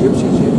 Deus te diga.